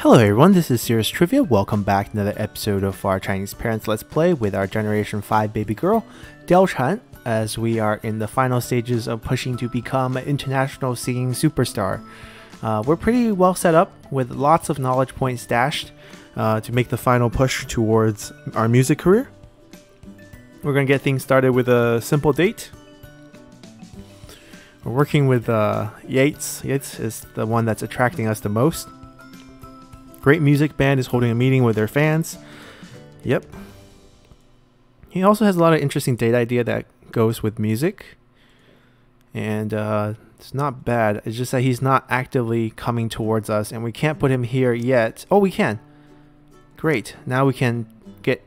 Hello everyone, this is Serious Trivia. Welcome back to another episode of our Chinese Parents Let's Play with our Generation 5 baby girl, Diao Chan, as we are in the final stages of pushing to become an international singing superstar. Uh, we're pretty well set up with lots of knowledge points stashed uh, to make the final push towards our music career. We're going to get things started with a simple date. We're working with uh, Yates. Yates is the one that's attracting us the most. Great Music Band is holding a meeting with their fans. Yep. He also has a lot of interesting date idea that goes with music. And uh, it's not bad. It's just that he's not actively coming towards us and we can't put him here yet. Oh, we can. Great. Now we can get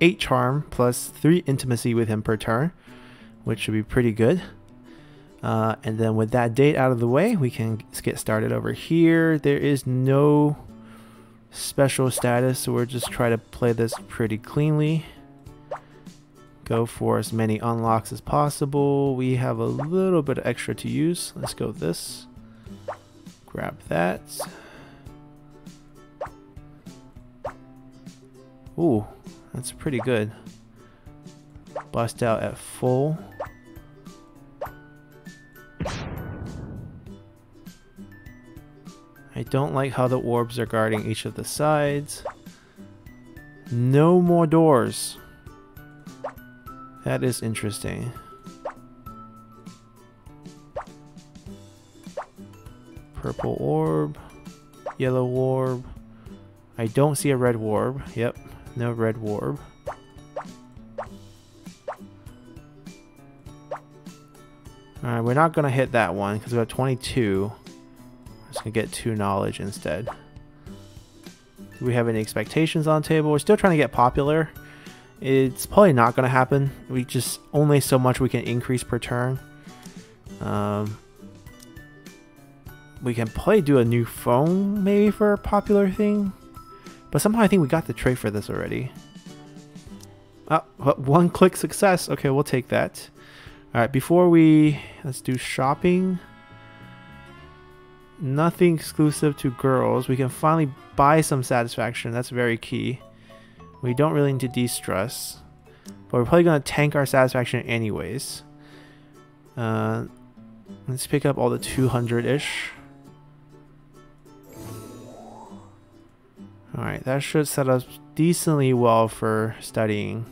8 charm plus 3 intimacy with him per turn, which should be pretty good. Uh, and then with that date out of the way, we can get started over here. There is no special status, so we're just try to play this pretty cleanly. Go for as many unlocks as possible. We have a little bit extra to use. Let's go this. Grab that. Ooh, that's pretty good. Bust out at full. I don't like how the orbs are guarding each of the sides. No more doors. That is interesting. Purple orb. Yellow orb. I don't see a red orb. Yep, no red orb. Alright, we're not going to hit that one because we have 22 gonna get two knowledge instead. Do we have any expectations on table? We're still trying to get popular. It's probably not gonna happen. We just only so much we can increase per turn. Um, we can probably do a new phone maybe for a popular thing. But somehow I think we got the trait for this already. Oh, one click success. Okay, we'll take that. Alright, before we... Let's do shopping nothing exclusive to girls. We can finally buy some satisfaction. That's very key. We don't really need to de-stress. But we're probably going to tank our satisfaction anyways. Uh, let's pick up all the 200-ish. Alright, that should set us decently well for studying.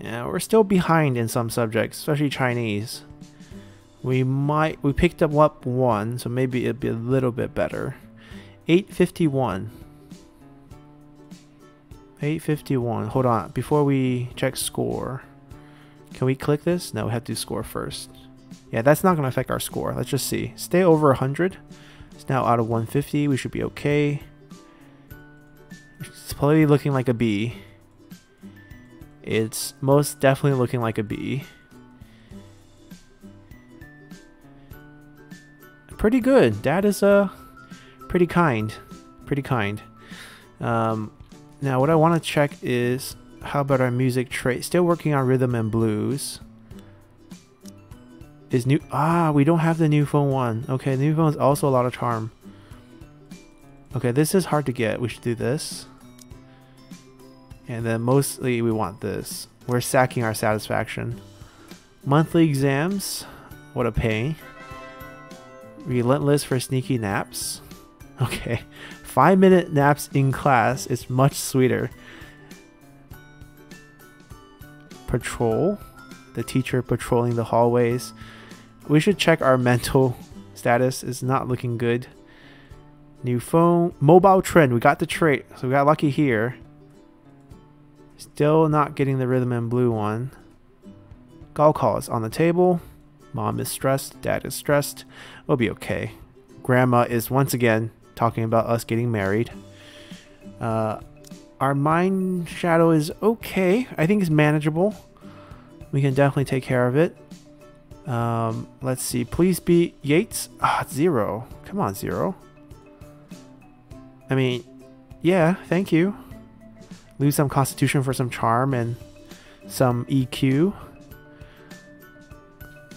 Yeah, we're still behind in some subjects, especially Chinese. We might, we picked up up one, so maybe it'd be a little bit better. 851. 851. Hold on, before we check score, can we click this? No, we have to score first. Yeah, that's not going to affect our score. Let's just see. Stay over 100. It's now out of 150. We should be okay. It's probably looking like a B. It's most definitely looking like a B. pretty good. Dad is uh, pretty kind. Pretty kind. Um, now, what I want to check is how about our music trait? Still working on rhythm and blues. Is new. Ah, we don't have the new phone one. Okay, new phone is also a lot of charm. Okay, this is hard to get. We should do this. And then mostly we want this. We're sacking our satisfaction. Monthly exams. What a pain. Relentless for sneaky naps. Okay. Five minute naps in class is much sweeter. Patrol. The teacher patrolling the hallways. We should check our mental status. is not looking good. New phone. Mobile trend. We got the trait. So we got lucky here. Still not getting the rhythm and blue one. Gaokao on the table. Mom is stressed, dad is stressed. We'll be okay. Grandma is once again talking about us getting married. Uh, our mind shadow is okay. I think it's manageable. We can definitely take care of it. Um, let's see. Please be Yates. Ah, zero. Come on, zero. I mean, yeah, thank you. Lose some constitution for some charm and some EQ.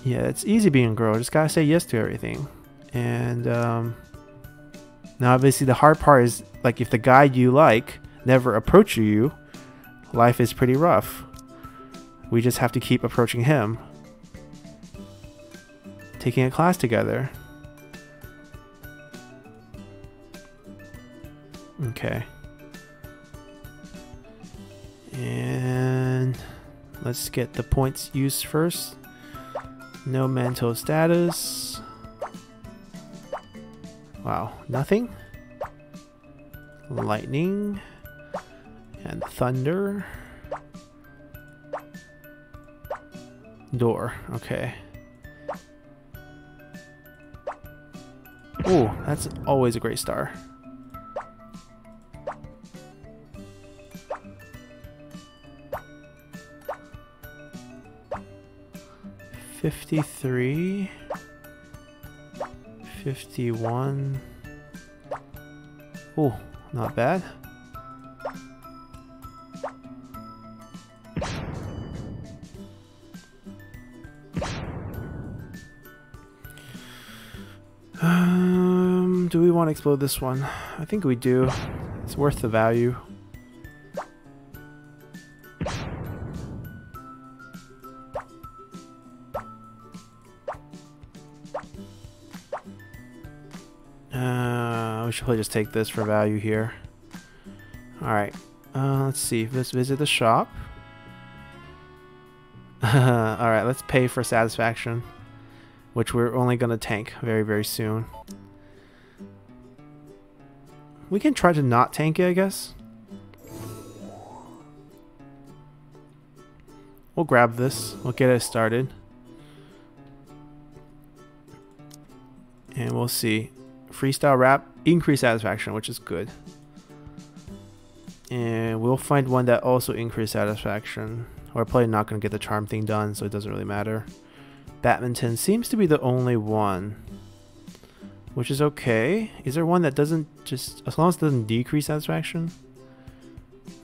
Yeah, it's easy being a girl. Just gotta say yes to everything. And um, Now, obviously, the hard part is like if the guy you like never approaches you, life is pretty rough. We just have to keep approaching him. Taking a class together. Okay. And let's get the points used first. No mental status. Wow, nothing? Lightning and thunder. Door, okay. Oh, that's always a great star. Fifty-three. 51. Oh, not bad. Um, do we want to explode this one? I think we do. It's worth the value. Should probably just take this for value here. Alright, uh, let's see. Let's visit the shop. Alright, let's pay for satisfaction which we're only going to tank very, very soon. We can try to not tank it, I guess. We'll grab this. We'll get it started. And we'll see. Freestyle rap, increase satisfaction, which is good. And we'll find one that also increase satisfaction. We're probably not going to get the charm thing done, so it doesn't really matter. Badminton seems to be the only one. Which is okay. Is there one that doesn't just... As long as it doesn't decrease satisfaction?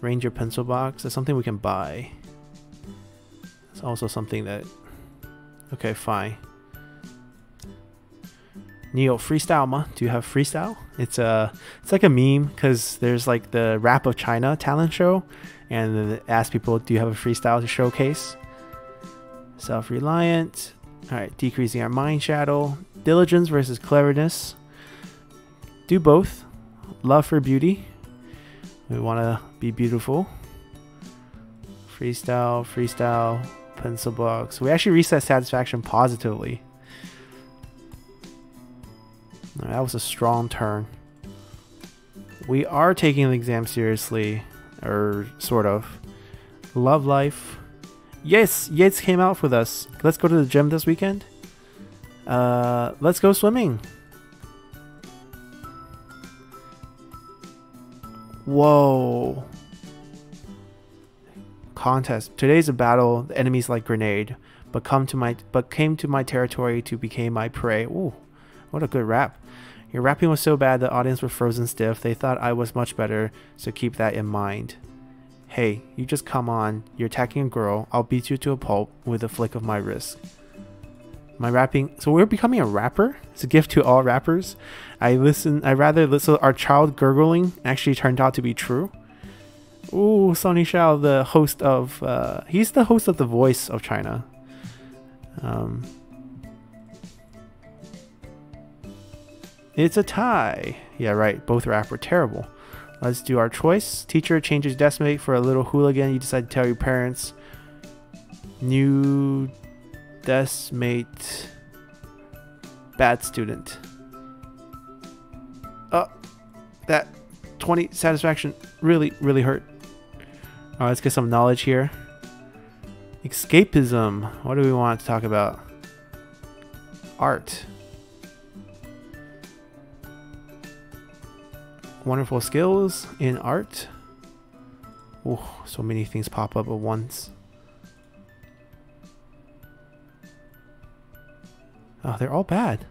Ranger pencil box. That's something we can buy. It's also something that... Okay, fine. Neo, freestyle ma? Do you have freestyle? It's a, it's like a meme because there's like the Rap of China talent show, and then it asks people, "Do you have a freestyle to showcase?" Self-reliant, Alright, decreasing our mind shadow. Diligence versus cleverness. Do both. Love for beauty. We want to be beautiful. Freestyle, freestyle, pencil box. We actually reset satisfaction positively. That was a strong turn. We are taking the exam seriously, or sort of. Love life. Yes, Yates came out with us. Let's go to the gym this weekend. Uh, let's go swimming. Whoa. Contest. Today's a battle. The enemies like grenade, but come to my but came to my territory to become my prey. Ooh, what a good rap. Your rapping was so bad the audience were frozen stiff. They thought I was much better, so keep that in mind. Hey, you just come on. You're attacking a girl. I'll beat you to a pulp with a flick of my wrist. My rapping. So we're becoming a rapper. It's a gift to all rappers. I listen. I rather listen. Our child gurgling actually turned out to be true. Ooh, Sonny Shao, the host of. Uh, he's the host of The Voice of China. Um, it's a tie. Yeah, right. Both rap were terrible. Let's do our choice. Teacher changes decimate for a little hooligan. You decide to tell your parents. New decimate. Bad student. Oh, that 20 satisfaction really, really hurt. All right, let's get some knowledge here. Escapism. What do we want to talk about? Art. Wonderful skills in art. Oh, so many things pop up at once. Oh, they're all bad.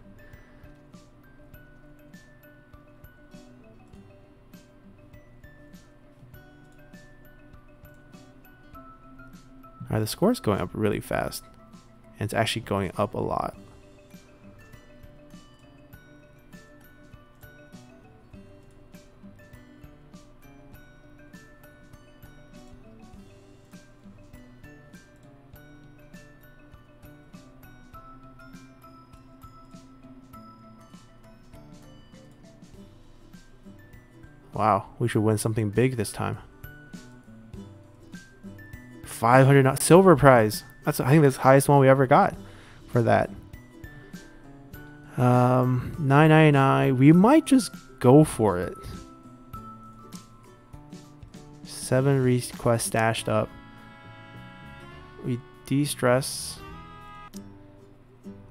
Alright, the score is going up really fast. And it's actually going up a lot. Wow, we should win something big this time. 500 silver prize. That's I think that's the highest one we ever got for that. Um, 999. We might just go for it. Seven requests stashed up. We de-stress.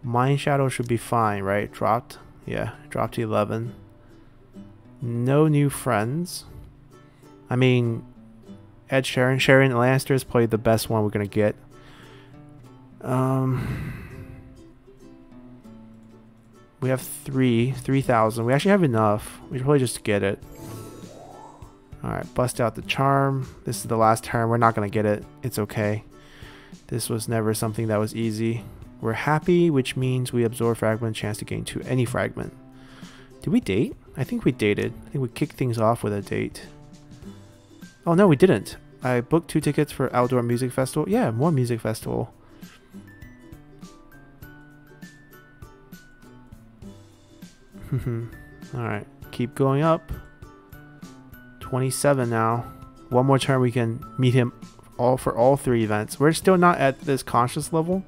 Mind Shadow should be fine, right? Dropped. Yeah, dropped to 11. No new friends. I mean, Ed Sheeran, Sheeran Lannister is probably the best one we're gonna get. Um, we have three, three thousand. We actually have enough. We should probably just get it. All right, bust out the charm. This is the last turn. We're not gonna get it. It's okay. This was never something that was easy. We're happy, which means we absorb fragment, chance to gain two any fragment. Did we date? I think we dated. I think we kicked things off with a date. Oh no, we didn't. I booked two tickets for outdoor music festival. Yeah, more music festival. Alright, keep going up. 27 now. One more turn we can meet him all for all three events. We're still not at this conscious level.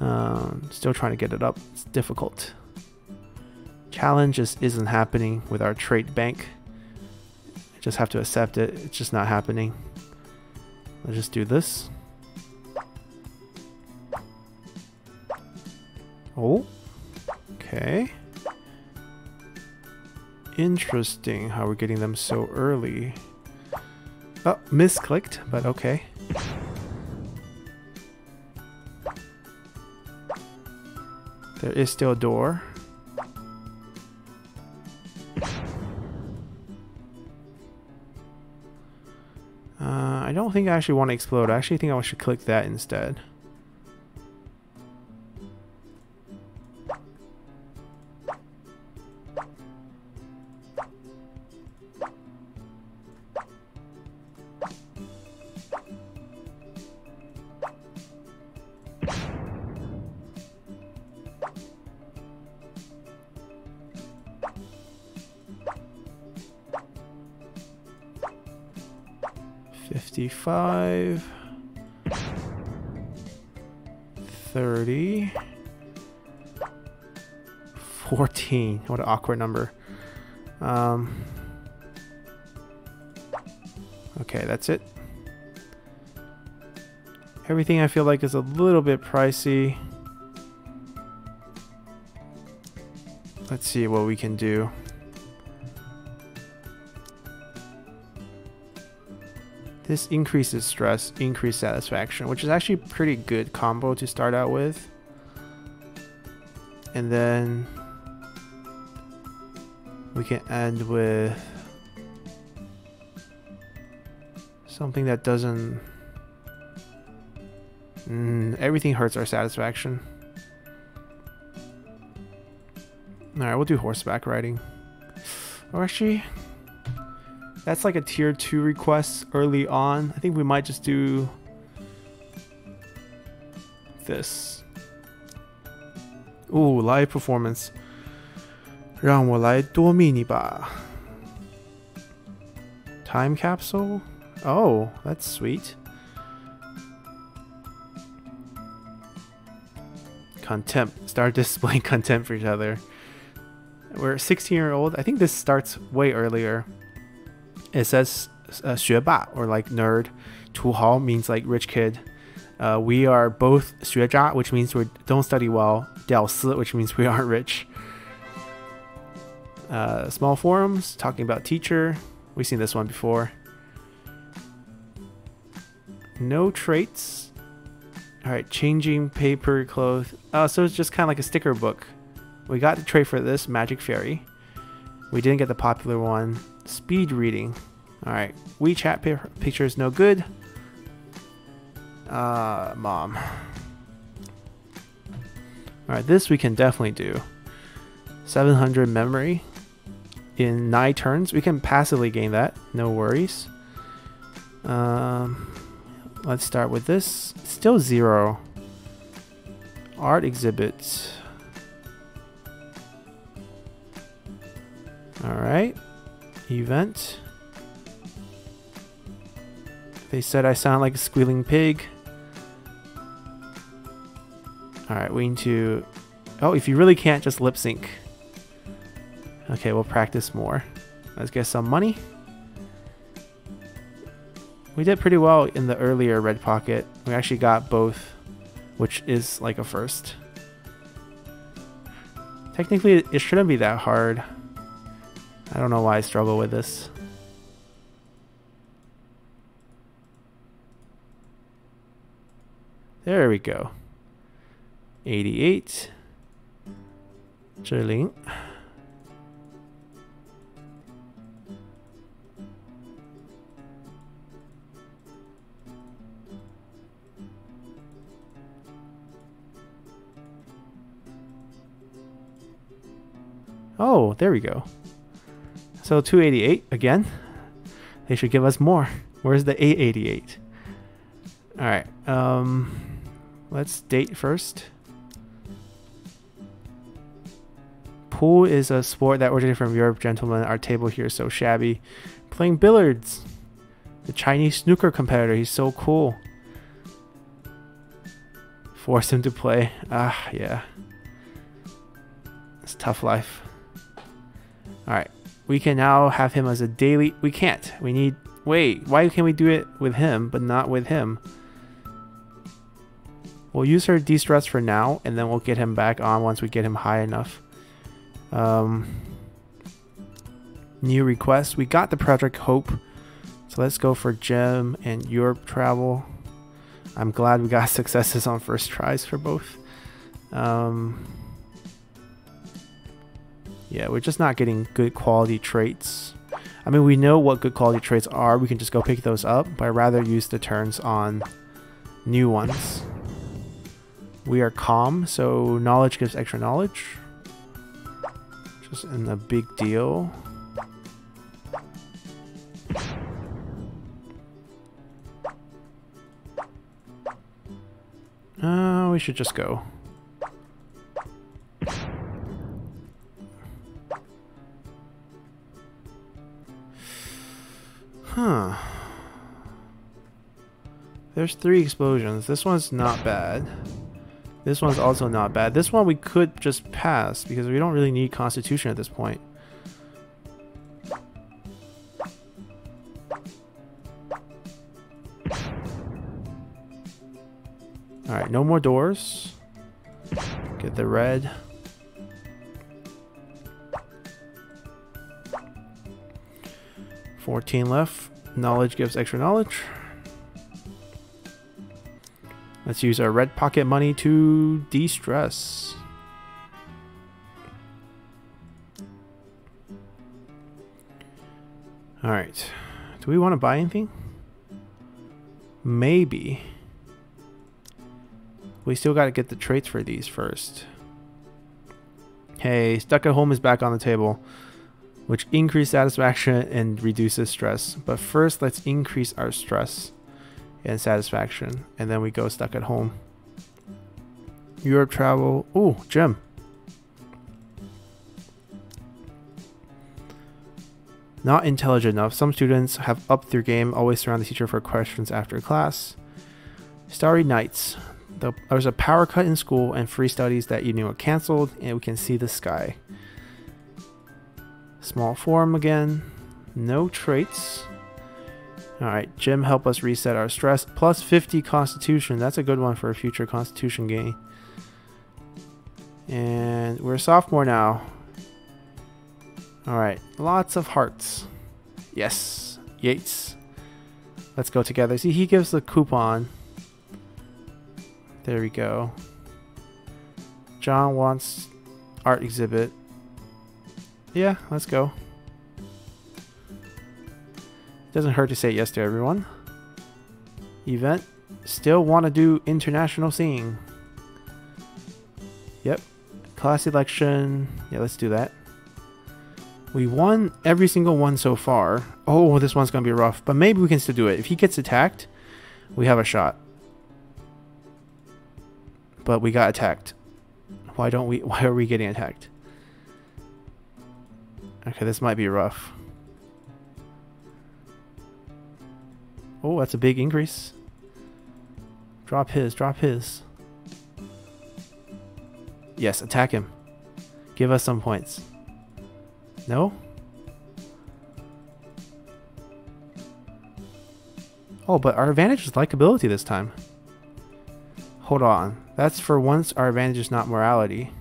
Um, still trying to get it up. It's difficult. Challenge just isn't happening with our trade bank. I just have to accept it. It's just not happening. Let's just do this. Oh. Okay. Interesting how we're getting them so early. Oh, misclicked, but okay. There is still a door. Uh, I don't think I actually want to explode. I actually think I should click that instead. 55 30 14 what an awkward number. Um, okay that's it. Everything I feel like is a little bit pricey. Let's see what we can do This increases stress, increase satisfaction, which is actually pretty good combo to start out with. And then we can end with something that doesn't... Mm, everything hurts our satisfaction. Alright, we'll do horseback riding. Or actually, that's like a tier 2 request early on. I think we might just do this. Ooh, live performance. 让我来多秘你吧. Time capsule? Oh, that's sweet. Contempt. Start displaying contempt for each other. We're 16 year old. I think this starts way earlier it says uh, 学霸 or like nerd. 土豪 means like rich kid. Uh, we are both 学渣, which means we don't study well. 屌丝, which means we aren't rich. Uh, small forums talking about teacher. We've seen this one before. No traits. All right, changing paper clothes. Oh, so it's just kind of like a sticker book. We got the trait for this Magic Fairy. We didn't get the popular one. Speed reading. Alright. WeChat pictures no good. Uh, mom. Alright, this we can definitely do. 700 memory in 9 turns. We can passively gain that. No worries. Um, let's start with this. Still zero. Art exhibits. Alright. Event. They said I sound like a squealing pig. Alright, we need to... Oh, if you really can't, just lip sync. Okay, we'll practice more. Let's get some money. We did pretty well in the earlier Red Pocket. We actually got both, which is like a first. Technically, it shouldn't be that hard. I don't know why I struggle with this. There we go. 88. 这零 Oh, there we go. So 288 again. They should give us more. Where's the 888? All right. Um, let's date first. Pool is a sport that originated from Europe, gentlemen. Our table here is so shabby. Playing billiards. The Chinese snooker competitor. He's so cool. Force him to play. Ah, yeah. It's tough life. Alright. We can now have him as a daily... We can't. We need... Wait, why can we do it with him, but not with him? We'll use her de-stress for now, and then we'll get him back on once we get him high enough. Um, new request. We got the Project Hope. So let's go for Gem and Europe travel. I'm glad we got successes on first tries for both. Um, yeah, we're just not getting good quality traits. I mean, we know what good quality traits are. We can just go pick those up, but I'd rather use the turns on new ones. We are calm, so knowledge gives extra knowledge. Just in a big deal. Uh, we should just go. Huh. There's three explosions. This one's not bad. This one's also not bad. This one we could just pass because we don't really need constitution at this point. Alright, no more doors. Get the red. 14 left. Knowledge gives extra knowledge. Let's use our red pocket money to de-stress. Alright. Do we want to buy anything? Maybe. We still got to get the traits for these first. Hey, stuck at home is back on the table which increase satisfaction and reduces stress. But first, let's increase our stress and satisfaction, and then we go stuck at home. Europe travel. Ooh, gem. Not intelligent enough. Some students have upped their game, always surround the teacher for questions after class. Starry nights. The, there's a power cut in school, and free studies that evening were canceled, and we can see the sky. Small form again. No traits. Alright, Jim help us reset our stress. Plus 50 constitution. That's a good one for a future constitution gain. And we're a sophomore now. Alright, lots of hearts. Yes, Yates. Let's go together. See, he gives the coupon. There we go. John wants art exhibit. Yeah, let's go. Doesn't hurt to say yes to everyone. Event. Still want to do international seeing. Yep. Class election. Yeah, let's do that. We won every single one so far. Oh, this one's going to be rough. But maybe we can still do it. If he gets attacked, we have a shot. But we got attacked. Why don't we... Why are we getting attacked? Okay, this might be rough. Oh, that's a big increase. Drop his, drop his. Yes, attack him. Give us some points. No? Oh, but our advantage is likability this time. Hold on. That's for once our advantage is not morality.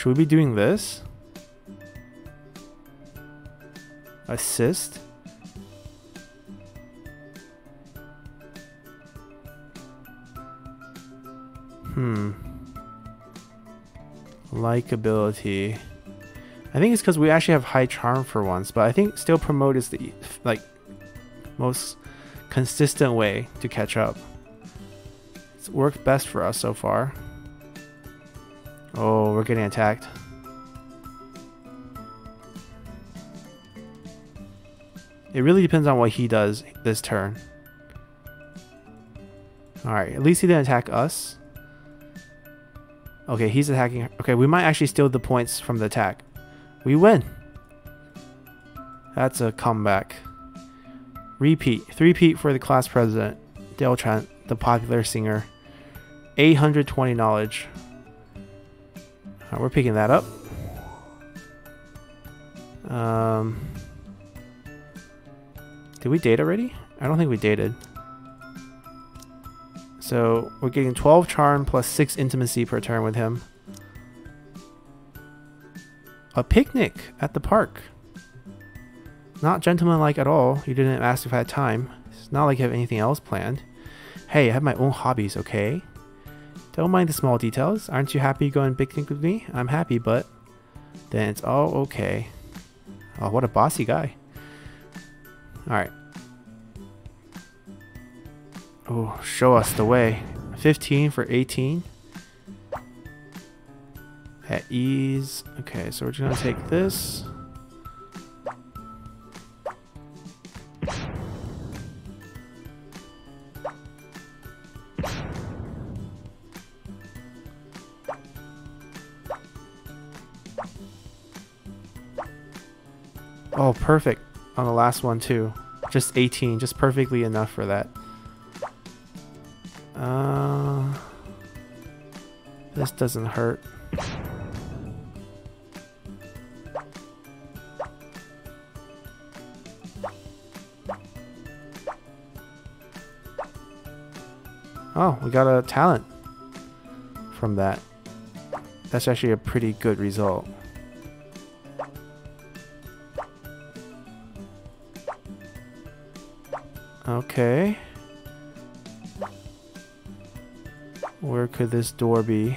Should we be doing this? Assist? Hmm. Likability. I think it's because we actually have high charm for once, but I think still promote is the like most consistent way to catch up. It's worked best for us so far. Oh, we're getting attacked. It really depends on what he does this turn. Alright, at least he didn't attack us. Okay, he's attacking. Okay, we might actually steal the points from the attack. We win. That's a comeback. Repeat. Three-peat for the class president. Dale Trent, the popular singer. 820 knowledge. We're picking that up. Um, did we date already? I don't think we dated. So we're getting 12 charm plus 6 intimacy per turn with him. A picnic at the park. Not gentlemanlike at all. You didn't ask if I had time. It's not like you have anything else planned. Hey, I have my own hobbies, okay? Don't mind the small details. Aren't you happy going picnic with me? I'm happy, but then it's all okay. Oh, what a bossy guy. Alright. Oh, show us the way. 15 for 18. At ease. Okay, so we're just gonna take this. Oh, perfect on the last one too. Just 18, just perfectly enough for that. Uh, this doesn't hurt. Oh, we got a talent from that. That's actually a pretty good result. Okay. Where could this door be?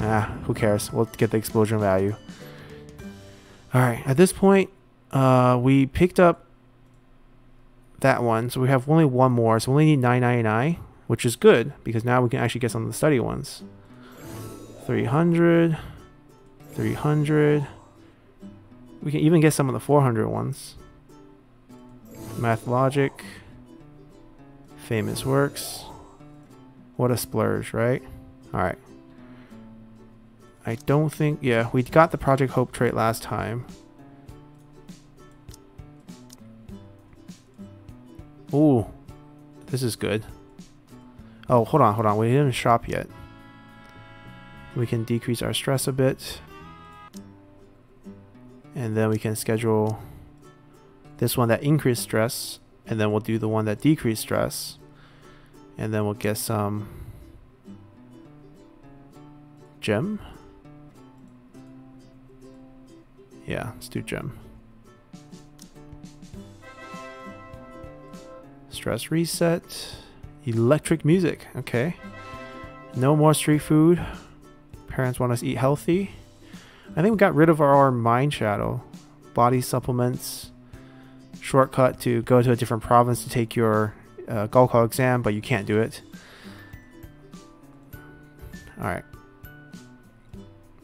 Ah, who cares? We'll get the explosion value. Alright, at this point, uh, we picked up that one, so we have only one more, so we only need 999, which is good, because now we can actually get some of the study ones. 300, 300. We can even get some of the 400 ones. Math Logic. Famous Works. What a splurge, right? Alright. I don't think... Yeah, we got the Project Hope trait last time. Ooh. This is good. Oh, hold on, hold on. We didn't shop yet. We can decrease our stress a bit. And then we can schedule this one that increased stress, and then we'll do the one that decreased stress, and then we'll get some gem. Yeah, let's do gem. Stress reset. Electric music. Okay. No more street food. Parents want us to eat healthy. I think we got rid of our mind shadow. Body supplements shortcut to go to a different province to take your uh, Gaokao exam, but you can't do it. Alright.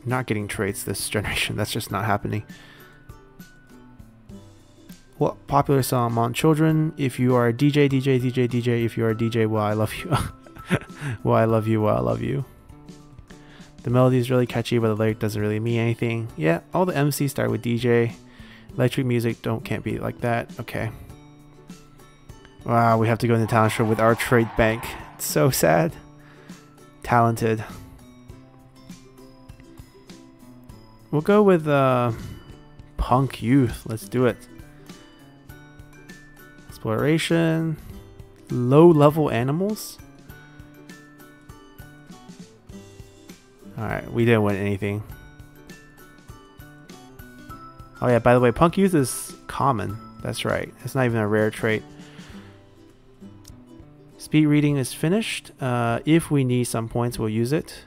Not getting traits this generation. That's just not happening. What popular song among children? If you are a DJ, DJ, DJ, DJ. If you are a DJ, well, I love you. well, I love you. Well, I love you. The melody is really catchy, but the lyric doesn't really mean anything. Yeah, all the MCs start with DJ. Electric music don't can't be like that. Okay. Wow, we have to go into talent show with our trade bank. It's so sad. Talented. We'll go with uh, Punk Youth. Let's do it. Exploration. Low level animals. Alright, we didn't win anything. Oh yeah, by the way, Punk Youth is common. That's right. It's not even a rare trait. Speed reading is finished. Uh, if we need some points, we'll use it.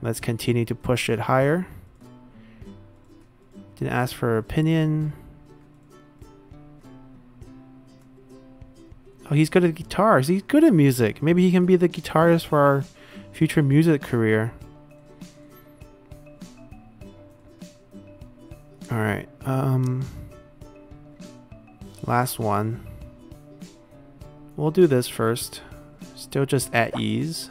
Let's continue to push it higher. Didn't ask for opinion. Oh, he's good at guitars. He's good at music. Maybe he can be the guitarist for our future music career. Alright, um... Last one. We'll do this first. Still just at ease.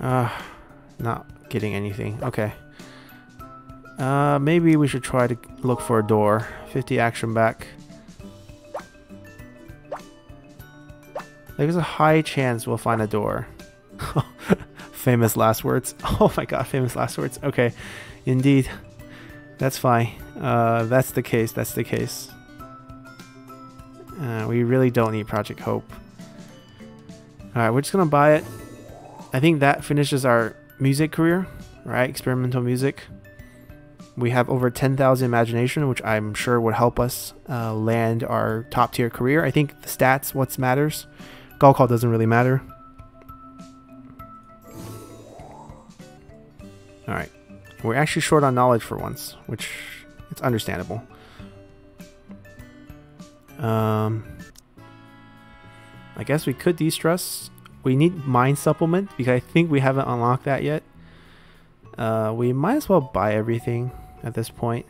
Uh, not getting anything. Okay. Uh, maybe we should try to look for a door. 50 action back. There's a high chance we'll find a door. famous last words. Oh my god, famous last words. Okay, indeed. That's fine. Uh, that's the case. That's the case. Uh, we really don't need Project Hope. Alright, we're just gonna buy it. I think that finishes our music career, right? Experimental music. We have over 10,000 imagination, which I'm sure would help us uh, land our top tier career. I think the stats, what matters. Gaokao doesn't really matter. Alright. We're actually short on knowledge for once, which it's understandable. Um, I guess we could de-stress. We need mind supplement because I think we haven't unlocked that yet. Uh, we might as well buy everything at this point.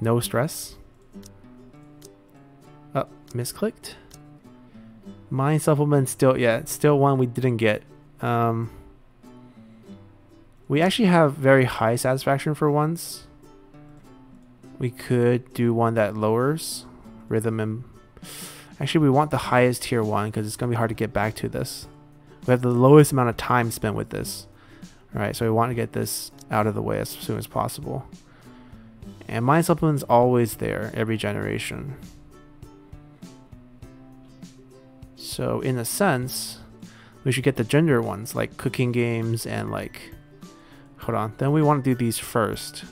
No stress. Oh, misclicked. Mind supplement still, yeah, still one we didn't get. Um, we actually have very high satisfaction for ones. We could do one that lowers rhythm and... Actually, we want the highest tier one because it's going to be hard to get back to this. We have the lowest amount of time spent with this. Alright, so we want to get this out of the way as soon as possible. And mind supplement's always there, every generation. So in a sense, we should get the gender ones, like cooking games and like... Hold on, then we want to do these first.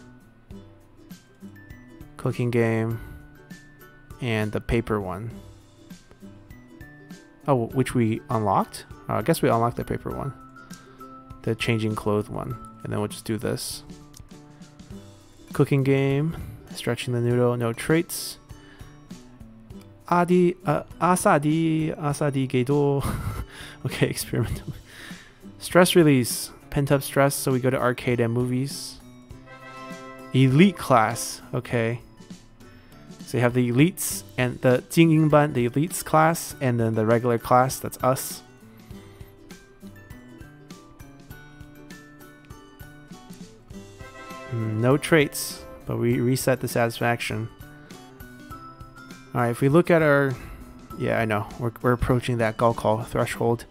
Cooking game and the paper one. Oh, which we unlocked? Oh, I guess we unlock the paper one. The changing clothes one. And then we'll just do this. Cooking game. Stretching the noodle. No traits. Adi, uh, asadi, asadi gedo. okay, experimental. Stress release. Pent up stress, so we go to arcade and movies. Elite class. Okay. So you have the elites and the Ban, the elites class, and then the regular class, that's us. Mm, no traits, but we reset the satisfaction. Alright, if we look at our... Yeah, I know. We're, we're approaching that Gaokao threshold.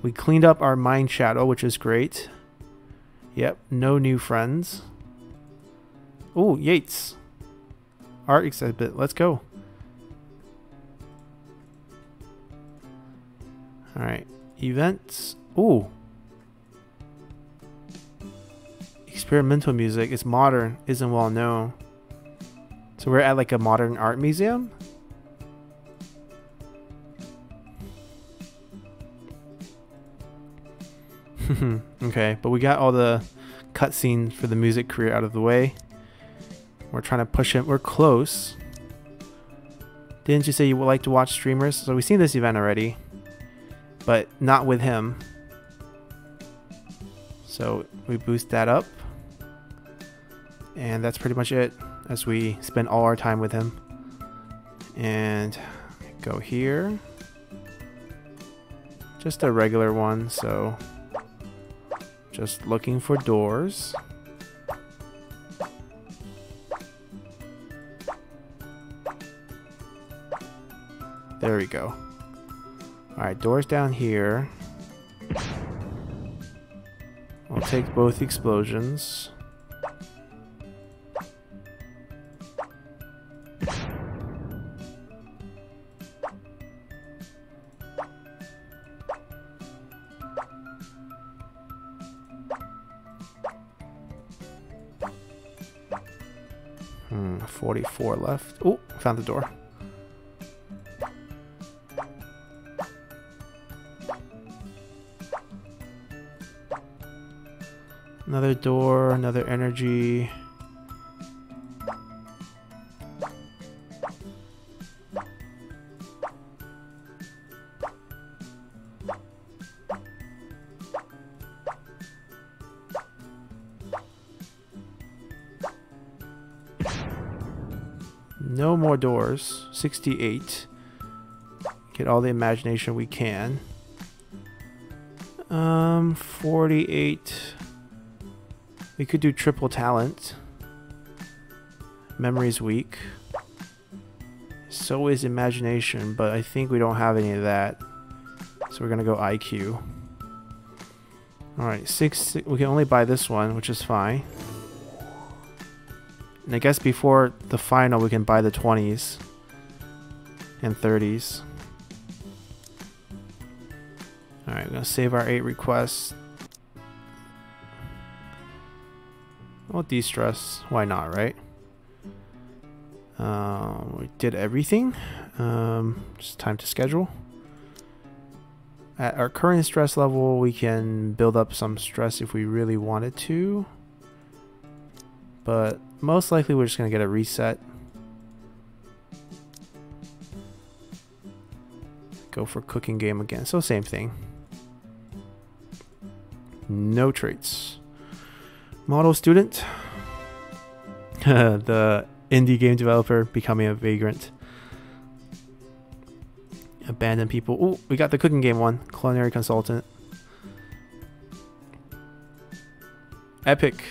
We cleaned up our Mind Shadow, which is great. Yep, no new friends. Oh, Yates art exhibit. Let's go. Alright. Events. Ooh. Experimental music. It's modern. Isn't well known. So we're at like a modern art museum? okay, but we got all the cutscenes for the music career out of the way. We're trying to push it. We're close. Didn't you say you would like to watch streamers? So we've seen this event already. But not with him. So we boost that up. And that's pretty much it as we spend all our time with him. And go here. Just a regular one, so just looking for doors. There we go. Alright, doors down here. I'll take both explosions. Left. Oh, found the door. Another door, another energy. 68. Get all the imagination we can. Um, 48. We could do triple talent. Memory's weak. So is imagination, but I think we don't have any of that. So we're gonna go IQ. Alright, six, we can only buy this one, which is fine. And I guess before the final we can buy the 20s and 30s. Alright, we're gonna save our 8 requests. Well, de-stress. Why not, right? Um, we did everything. Um, just time to schedule. At our current stress level, we can build up some stress if we really wanted to. But most likely we're just going to get a reset. Go for cooking game again. So same thing. No traits. Model student. the indie game developer becoming a vagrant. Abandon people. Oh, we got the cooking game one. Culinary consultant. Epic.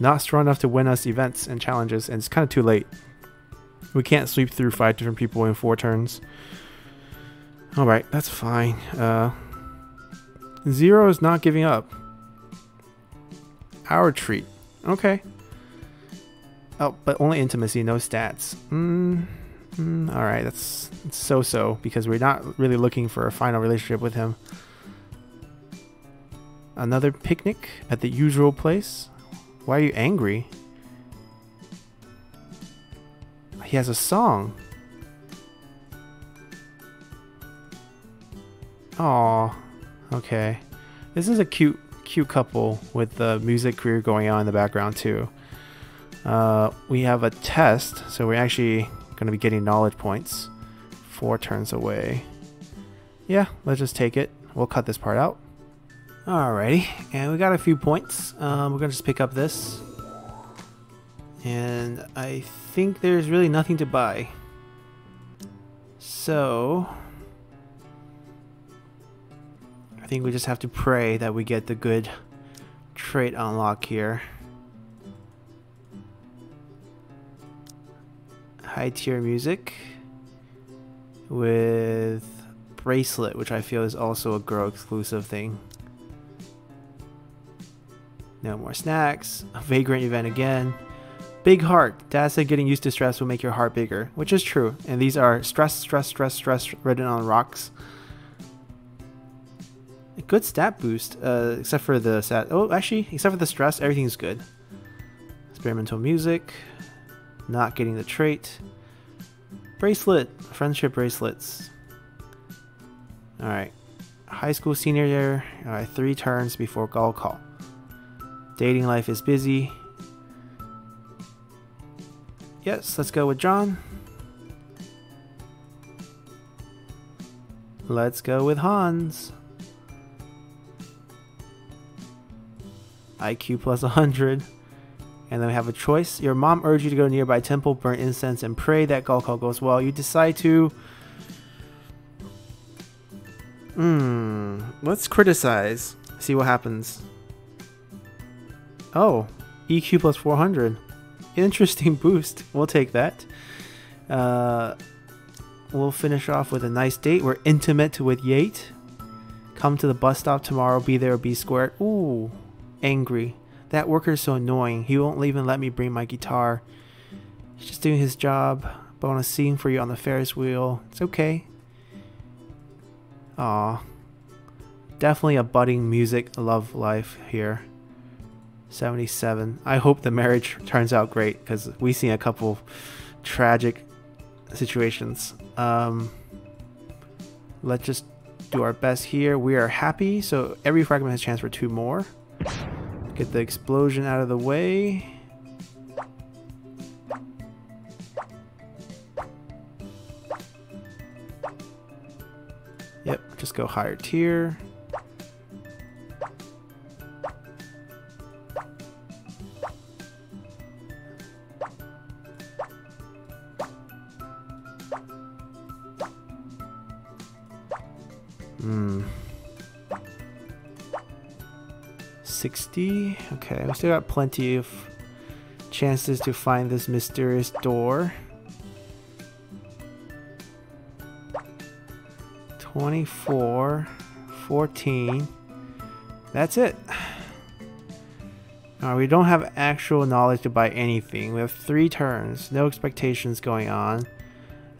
Not strong enough to win us events and challenges, and it's kind of too late. We can't sweep through five different people in four turns. Alright, that's fine. Uh, Zero is not giving up. Our treat. Okay. Oh, but only intimacy, no stats. Mm, mm, Alright, that's so-so, because we're not really looking for a final relationship with him. Another picnic at the usual place? Why are you angry? He has a song. Oh, okay. This is a cute cute couple with the music career going on in the background too. Uh, we have a test, so we're actually going to be getting knowledge points. Four turns away. Yeah, let's just take it. We'll cut this part out. Alrighty, and we got a few points. Um, we're going to just pick up this. And I think there's really nothing to buy. So, think we just have to pray that we get the good trait unlock here. High tier music with bracelet, which I feel is also a girl exclusive thing. No more snacks. A vagrant event again. Big heart. Dad said getting used to stress will make your heart bigger, which is true. And these are stress, stress, stress, stress written on rocks good stat boost, uh, except for the stat. Oh, actually, except for the stress, everything's good. Experimental music, not getting the trait. Bracelet, friendship bracelets. Alright. High school senior year, alright, three turns before Gaokao. Dating life is busy. Yes, let's go with John. Let's go with Hans. IQ plus 100. And then we have a choice. Your mom urged you to go to nearby temple, burn incense, and pray that Gaokao goes well. You decide to... Hmm. Let's criticize. See what happens. Oh. EQ plus 400. Interesting boost. We'll take that. Uh, we'll finish off with a nice date. We're intimate with Yate. Come to the bus stop tomorrow. Be there be squared. Ooh. Angry. That worker's so annoying. He won't even let me bring my guitar. He's just doing his job. To sing for you on the Ferris wheel. It's okay. Aw. Definitely a budding music love life here. 77. I hope the marriage turns out great because we've seen a couple tragic situations. Um, let's just do our best here. We are happy, so every fragment has a chance for two more. Get the explosion out of the way. Yep, just go higher tier. 60. Okay, we still got plenty of chances to find this mysterious door. 24, 14. That's it. We don't have actual knowledge to buy anything. We have three turns, no expectations going on.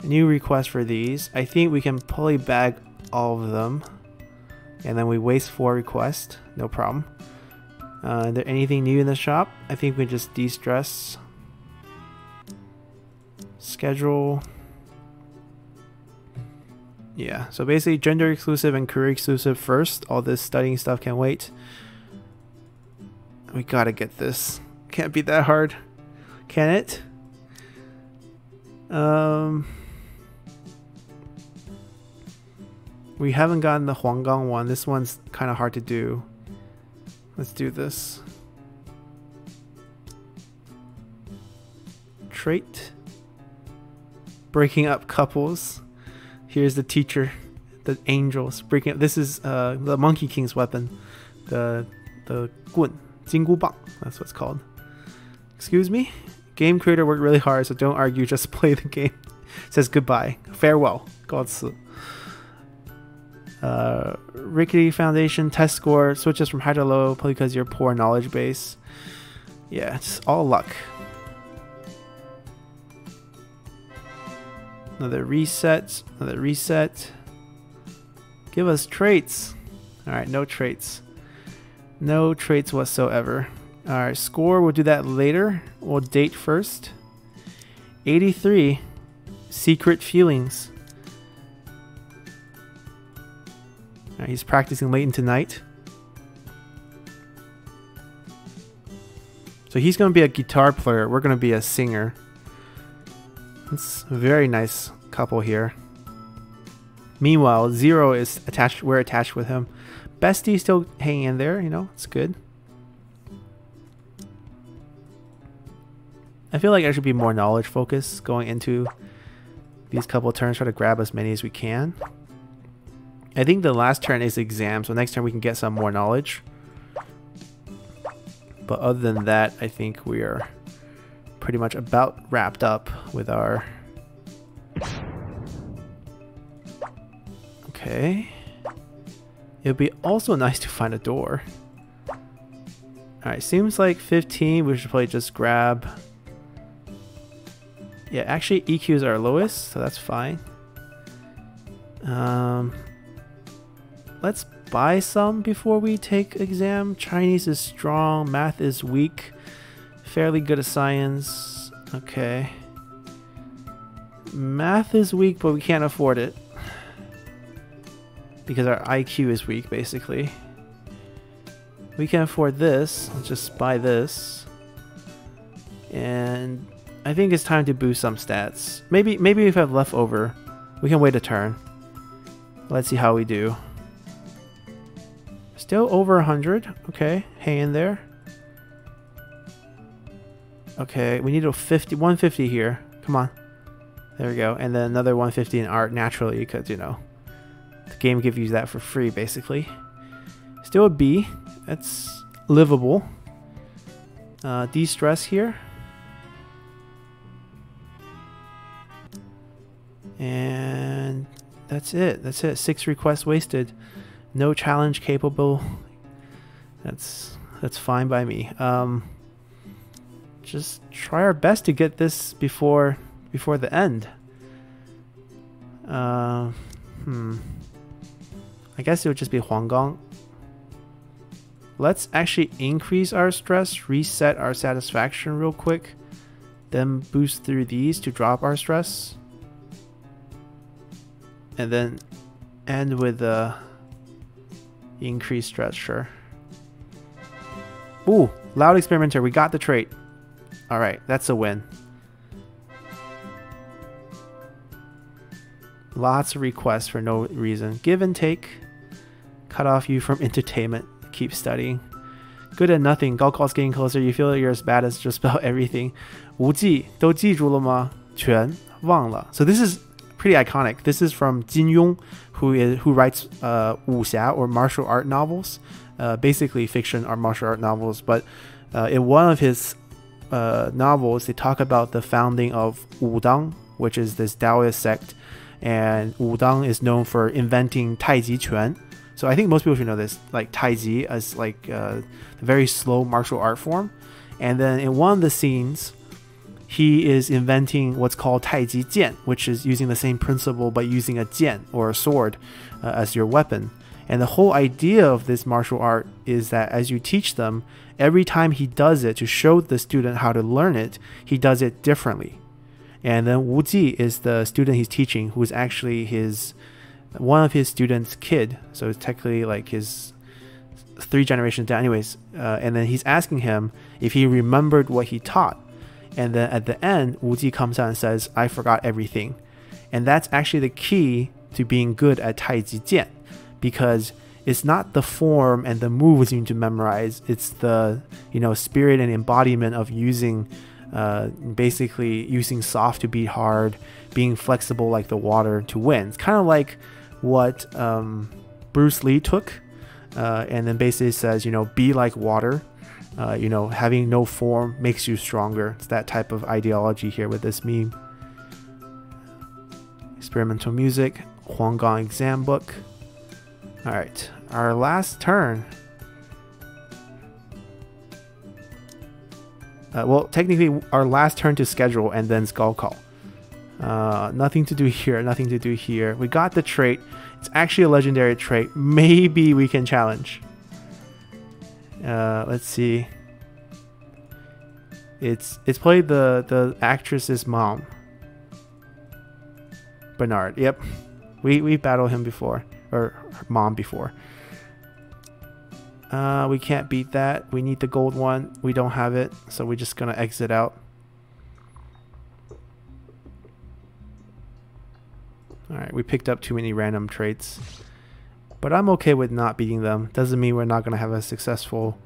New request for these. I think we can pulley bag all of them. And then we waste four requests. No problem. Uh, is there anything new in the shop? I think we just de-stress. Schedule. Yeah, so basically gender exclusive and career exclusive first. All this studying stuff can wait. We gotta get this. Can't be that hard. Can it? Um... We haven't gotten the Huanggang one. This one's kind of hard to do. Let's do this. Trait. Breaking up couples. Here's the teacher. The angels breaking up. This is uh, the Monkey King's weapon. The the Gun. Jingu Bang. That's what it's called. Excuse me? Game creator worked really hard, so don't argue, just play the game. Says goodbye. Farewell. God's uh, Rickety Foundation test score switches from high to low probably because your poor knowledge base. Yeah, it's all luck. Another reset. Another reset. Give us traits. Alright, no traits. No traits whatsoever. Alright, score, we'll do that later. We'll date first. 83. Secret feelings. He's practicing late into night. So he's going to be a guitar player. We're going to be a singer. It's a very nice couple here. Meanwhile, Zero is attached. We're attached with him. Bestie still hanging in there. You know, it's good. I feel like I should be more knowledge focused going into these couple turns. Try to grab as many as we can. I think the last turn is exam, so next turn we can get some more knowledge. But other than that, I think we are pretty much about wrapped up with our... Okay. It would be also nice to find a door. Alright, seems like 15, we should probably just grab... Yeah, actually EQ is our lowest, so that's fine. Um, Let's buy some before we take exam. Chinese is strong, math is weak. Fairly good at science. Okay. Math is weak, but we can't afford it. Because our IQ is weak, basically. We can afford this. Let's just buy this. And I think it's time to boost some stats. Maybe maybe if we have leftover, we can wait a turn. Let's see how we do. Still over 100. Okay, hang in there. Okay, we need a 50, 150 here. Come on. There we go. And then another 150 in art naturally because, you know, the game gives you that for free basically. Still a B. That's livable. Uh, de-stress here. And that's it. That's it. Six requests wasted. No challenge capable. That's that's fine by me. Um, just try our best to get this before before the end. Uh, hmm. I guess it would just be Huanggang. Let's actually increase our stress, reset our satisfaction real quick, then boost through these to drop our stress. And then end with the Increased stress, sure. Ooh, Loud Experimenter. We got the trait. All right, that's a win. Lots of requests for no reason. Give and take. Cut off you from entertainment. Keep studying. Good at nothing. Gaokao's getting closer. You feel that you're as bad as just about everything. 无记,都记住了吗?全忘了. So this is pretty iconic. This is from Jin Yong, who is who writes uh, wuxia or martial art novels, uh, basically fiction or martial art novels. But uh, in one of his uh, novels, they talk about the founding of Wudang, which is this Taoist sect and Wudang is known for inventing Taiji Quan. So I think most people should know this, like Taiji as like uh, a very slow martial art form. And then in one of the scenes, he is inventing what's called Taiji Jian, which is using the same principle but using a jian or a sword uh, as your weapon. And the whole idea of this martial art is that as you teach them, every time he does it to show the student how to learn it, he does it differently. And then Wu Ji is the student he's teaching, who is actually his one of his students' kid. So it's technically like his three generations down. Anyways, uh, and then he's asking him if he remembered what he taught. And then at the end, Wu Ji comes out and says, "I forgot everything," and that's actually the key to being good at Tai Chi Jian, because it's not the form and the moves you need to memorize. It's the you know spirit and embodiment of using uh, basically using soft to beat hard, being flexible like the water to win. It's kind of like what um, Bruce Lee took, uh, and then basically says, you know, be like water. Uh, you know, having no form makes you stronger. It's that type of ideology here with this meme. Experimental music, Huanggang exam book. All right, our last turn Uh, well, technically, our last turn to schedule and then Gaokao. Uh, nothing to do here, nothing to do here. We got the trait. It's actually a legendary trait. Maybe we can challenge. Uh, let's see. It's it's played the the actress's mom. Bernard. Yep, we we battled him before or mom before. Uh, we can't beat that. We need the gold one. We don't have it, so we're just gonna exit out. Alright, we picked up too many random traits. But I'm okay with not beating them. Doesn't mean we're not gonna have a successful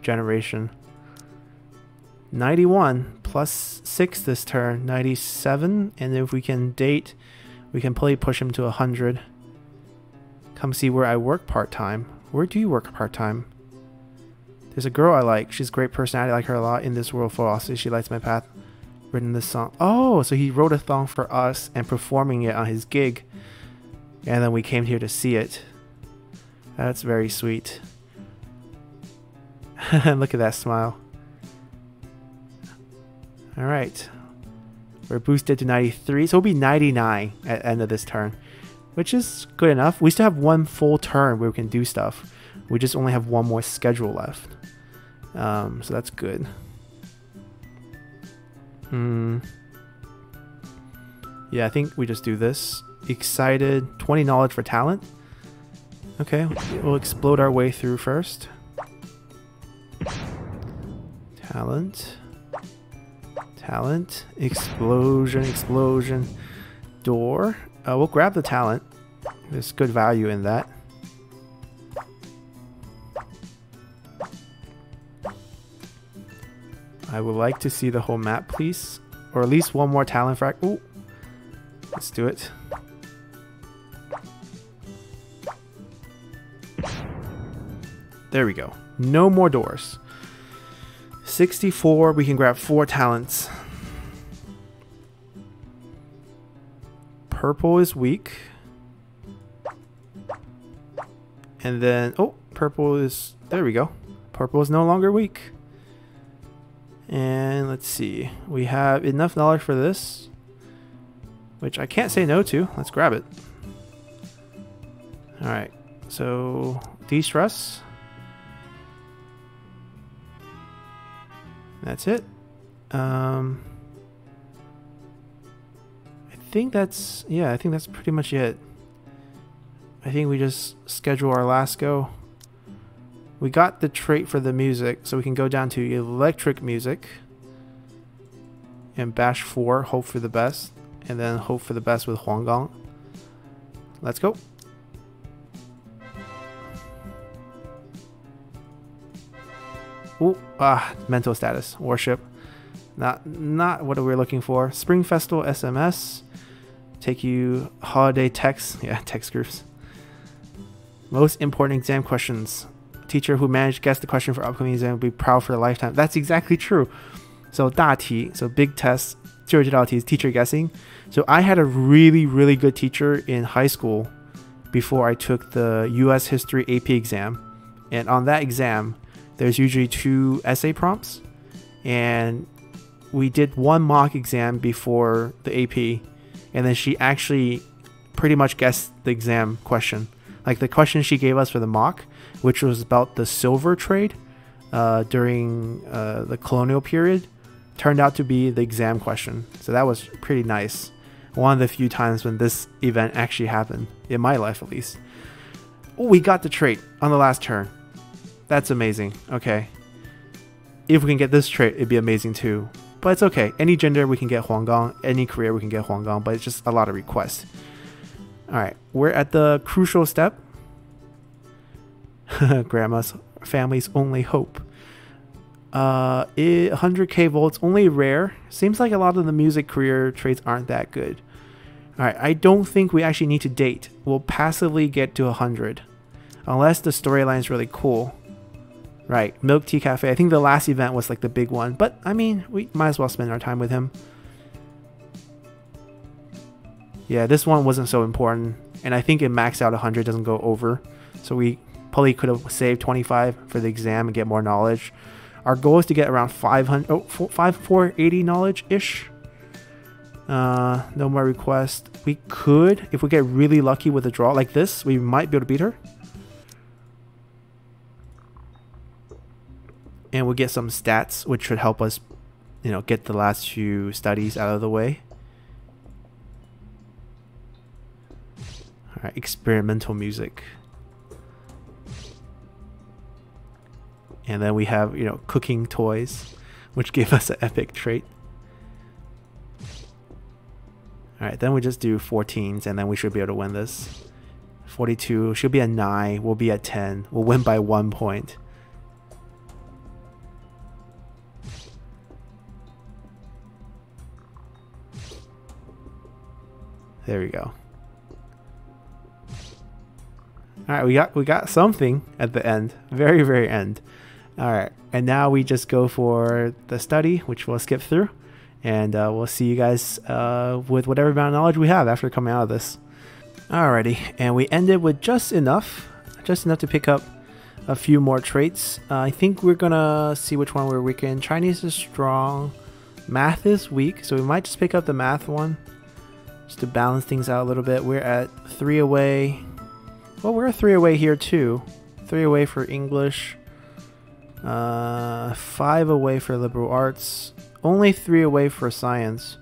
generation. 91 plus 6 this turn, 97. And if we can date, we can probably push him to 100. Come see where I work part-time. Where do you work part-time? There's a girl I like. She's a great personality. I like her a lot. In this world full of she lights my path. Written this song. Oh, so he wrote a song for us and performing it on his gig. And then we came here to see it. That's very sweet. Look at that smile. All right. We're boosted to 93. So we'll be 99 at the end of this turn, which is good enough. We still have one full turn where we can do stuff. We just only have one more schedule left. Um, so that's good. Hmm. Yeah, I think we just do this. Excited. 20 knowledge for talent. Okay, we'll explode our way through first. Talent. Talent. Explosion, explosion. Door. Uh, we'll grab the talent. There's good value in that. I would like to see the whole map, please. Or at least one more talent frag. Ooh. Let's do it. There we go. No more doors. 64, we can grab four talents. Purple is weak. And then, oh, purple is, there we go. Purple is no longer weak. And let's see, we have enough knowledge for this, which I can't say no to. Let's grab it. All right, so de-stress. That's it. Um, I think that's, yeah, I think that's pretty much it. I think we just schedule our last go. We got the trait for the music, so we can go down to electric music and bash 4, hope for the best, and then hope for the best with Huanggang. Let's go. Ooh, ah, mental status, worship. Not not what we're looking for. Spring Festival SMS. Take you holiday text. Yeah, text groups. Most important exam questions. Teacher who managed to guess the question for upcoming exam will be proud for a lifetime. That's exactly true. So 大题, so big test, 就知道题 is teacher guessing. So I had a really, really good teacher in high school before I took the US history AP exam. And on that exam, there's usually two essay prompts. And we did one mock exam before the AP. And then she actually pretty much guessed the exam question. Like the question she gave us for the mock, which was about the silver trade uh, during uh, the colonial period, turned out to be the exam question. So that was pretty nice. One of the few times when this event actually happened, in my life at least. We got the trait on the last turn. That's amazing. Okay. If we can get this trait, it'd be amazing too. But it's okay. Any gender, we can get Huanggang. Any career, we can get Huanggang. But it's just a lot of requests. Alright, we're at the crucial step. Grandma's family's only hope. Uh, 100k volts, only rare. Seems like a lot of the music career traits aren't that good. Alright, I don't think we actually need to date. We'll passively get to 100. Unless the storyline is really cool. Right, Milk Tea Cafe. I think the last event was like the big one. But, I mean, we might as well spend our time with him. Yeah, this one wasn't so important. And I think it maxed out 100, doesn't go over. So we probably could have saved 25 for the exam and get more knowledge. Our goal is to get around 500, oh, 5, 480 knowledge-ish. Uh, no more requests. We could, if we get really lucky with a draw like this, we might be able to beat her. And we'll get some stats, which should help us, you know, get the last few studies out of the way. Alright, experimental music. And then we have, you know, cooking toys, which gave us an epic trait. Alright, then we just do 14s and then we should be able to win this. 42 should be a 9. We'll be at 10. We'll win by 1 point. There we go. All right, we got we got something at the end, very very end. All right, and now we just go for the study, which we'll skip through, and uh, we'll see you guys uh, with whatever amount of knowledge we have after coming out of this. Alrighty, and we ended with just enough, just enough to pick up a few more traits. Uh, I think we're gonna see which one we're weak in. Chinese is strong, math is weak, so we might just pick up the math one, just to balance things out a little bit. We're at three away well, we're three away here too. Three away for English. Uh, five away for liberal arts. Only three away for science.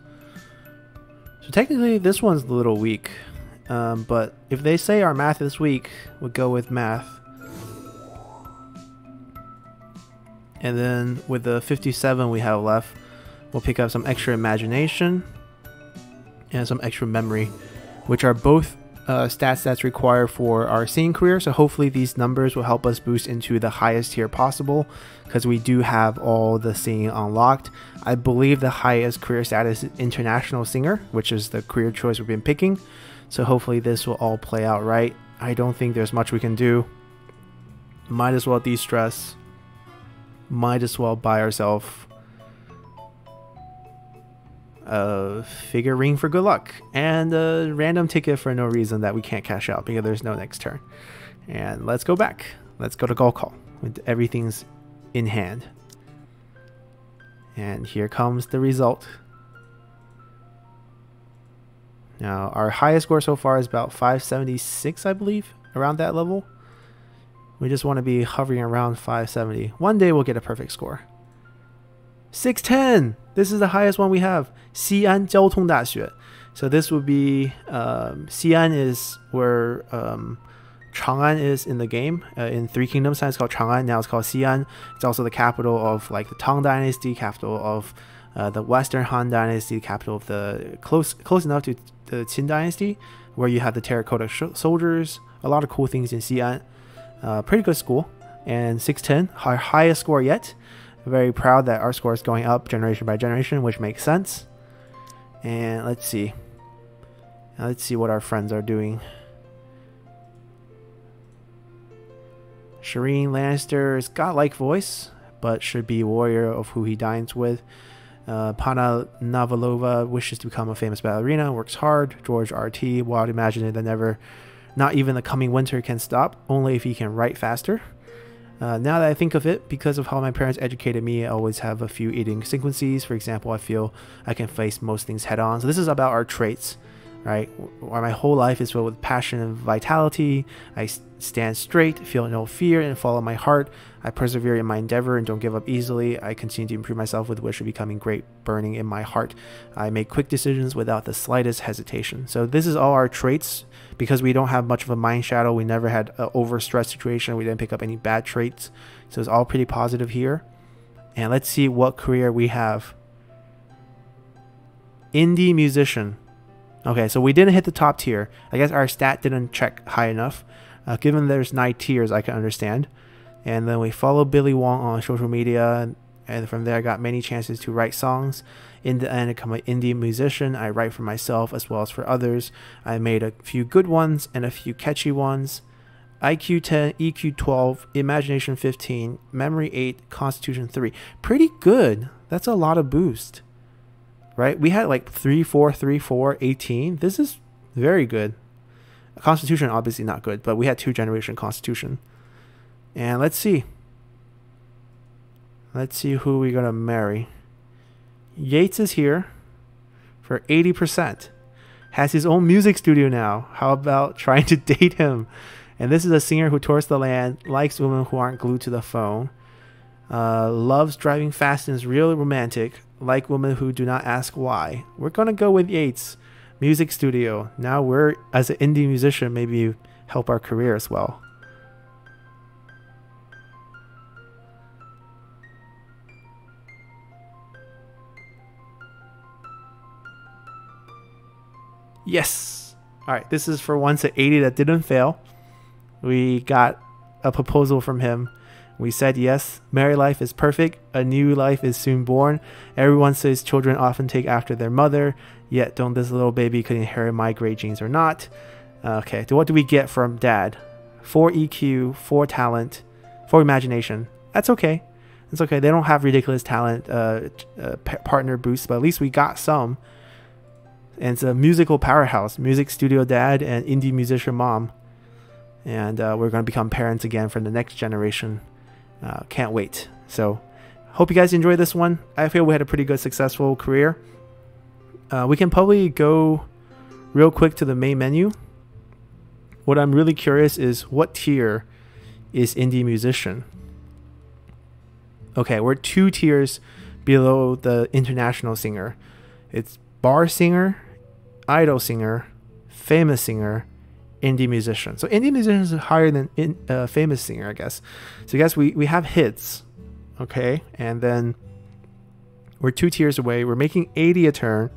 So technically, this one's a little weak. Um, but if they say our math is weak, we'll go with math. And then with the 57 we have left, we'll pick up some extra imagination and some extra memory, which are both uh, stats that's required for our singing career. So hopefully these numbers will help us boost into the highest tier possible because we do have all the singing unlocked. I believe the highest career status is international singer, which is the career choice we've been picking. So hopefully this will all play out right. I don't think there's much we can do. Might as well de-stress. Might as well buy ourselves a figure ring for good luck and a random ticket for no reason that we can't cash out because there's no next turn. And let's go back. Let's go to Gaokao with everything's in hand. And here comes the result. Now, our highest score so far is about 576, I believe, around that level. We just want to be hovering around 570. One day we'll get a perfect score. 610! This is the highest one we have. Xi'an Jiaotong. So this would be, um, Xi'an is where um, Chang'an is in the game. Uh, in Three Kingdoms it's called Chang'an, now it's called Xi'an. It's also the capital of like the Tang Dynasty, capital of uh, the Western Han Dynasty, capital of the, close, close enough to the Qin Dynasty, where you have the terracotta soldiers, a lot of cool things in Xi'an. Uh, pretty good school. And 610, our highest score yet. Very proud that our score is going up generation by generation, which makes sense. And let's see. Now let's see what our friends are doing. Shireen Lannister's godlike voice, but should be warrior of who he dines with. Uh, Pana Navalova wishes to become a famous ballerina, works hard. George RT, wild imaginative that never, not even the coming winter can stop, only if he can write faster. Uh, now that I think of it, because of how my parents educated me, I always have a few idiosyncrasies. For example, I feel I can face most things head on. So this is about our traits, right? Where my whole life is filled with passion and vitality. I stand straight, feel no fear, and follow my heart. I persevere in my endeavor and don't give up easily. I continue to improve myself with wish of becoming great burning in my heart. I make quick decisions without the slightest hesitation. So this is all our traits because we don't have much of a mind shadow. We never had an overstressed situation. We didn't pick up any bad traits. So it's all pretty positive here. And let's see what career we have. Indie musician. Okay, so we didn't hit the top tier. I guess our stat didn't check high enough. Uh, given there's nine tiers, I can understand. And then we follow Billy Wong on social media, and, and from there I got many chances to write songs. In the end, I become an indie musician. I write for myself as well as for others. I made a few good ones and a few catchy ones. IQ 10, EQ 12, Imagination 15, Memory 8, Constitution 3. Pretty good. That's a lot of boost. Right? We had like 3, 4, 3, 4, 18. This is very good. Constitution obviously not good, but we had two generation Constitution. And let's see. Let's see who we're going to marry. Yates is here for 80%. Has his own music studio now. How about trying to date him? And this is a singer who tours the land, likes women who aren't glued to the phone, uh, loves driving fast and is really romantic, like women who do not ask why. We're going to go with Yates. Music studio. Now we're, as an indie musician, maybe help our career as well. Yes. All right, this is for once at 80 that didn't fail. We got a proposal from him. We said yes. Married life is perfect. A new life is soon born. Everyone says children often take after their mother. Yet, don't this little baby could inherit my great genes or not? Okay, so what do we get from dad? Four EQ, four talent, four imagination. That's okay. It's okay. They don't have ridiculous talent uh, uh, partner boosts, but at least we got some and it's a musical powerhouse music studio dad and indie musician mom. And uh, we're going to become parents again for the next generation. Uh, can't wait. So hope you guys enjoy this one. I feel we had a pretty good successful career. Uh, we can probably go real quick to the main menu. What i'm really curious is what tier is indie musician? Okay we're two tiers below the international singer. It's bar singer, idol singer, famous singer, indie musician. So indie musician is higher than in, uh, famous singer, I guess. So guess we, we have hits, okay? And then we're two tiers away. We're making 80 a turn,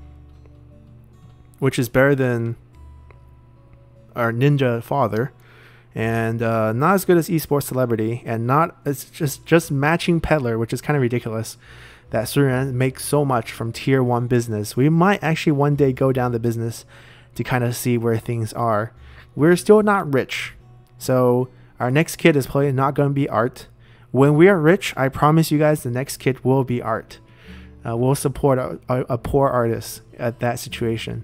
which is better than our ninja father, and uh, not as good as esports celebrity, and not it's just just matching peddler, which is kind of ridiculous. That Sun Ren makes so much from tier one business. We might actually one day go down the business to kind of see where things are. We're still not rich, so our next kid is probably not going to be art. When we are rich, I promise you guys, the next kid will be art. Uh, we'll support a, a, a, poor artist at that situation.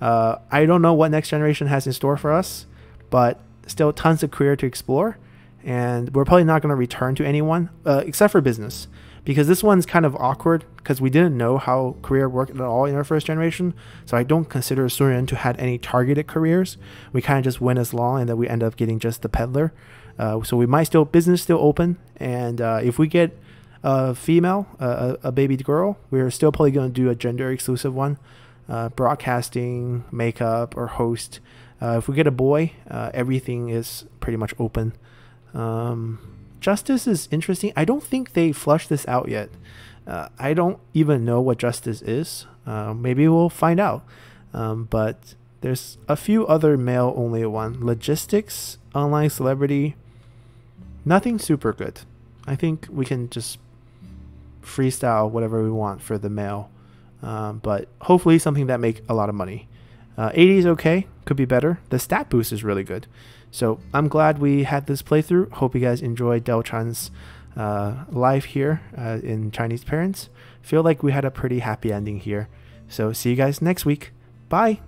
Uh, I don't know what next generation has in store for us, but still tons of career to explore. And we're probably not going to return to anyone uh, except for business because this one's kind of awkward because we didn't know how career worked at all in our first generation. So I don't consider Sun Ren to had any targeted careers. We kind of just went as long and then we end up getting just the peddler. Uh, so we might still business still open, and uh, if we get a female, a, a baby girl, we're still probably going to do a gender exclusive one, uh, broadcasting, makeup, or host. Uh, if we get a boy, uh, everything is pretty much open. Um, justice is interesting. I don't think they flushed this out yet. Uh, I don't even know what justice is. maybe we'll find out. Um, but there's a few other male only one logistics, online celebrity, Nothing super good. I think we can just freestyle whatever we want for the male, um, but hopefully something that make a lot of money. Uh, 80 is okay, could be better. The stat boost is really good. So I'm glad we had this playthrough. Hope you guys enjoyed Diao Chan's uh, life here uh, in Chinese Parents. Feel like we had a pretty happy ending here. So see you guys next week. Bye.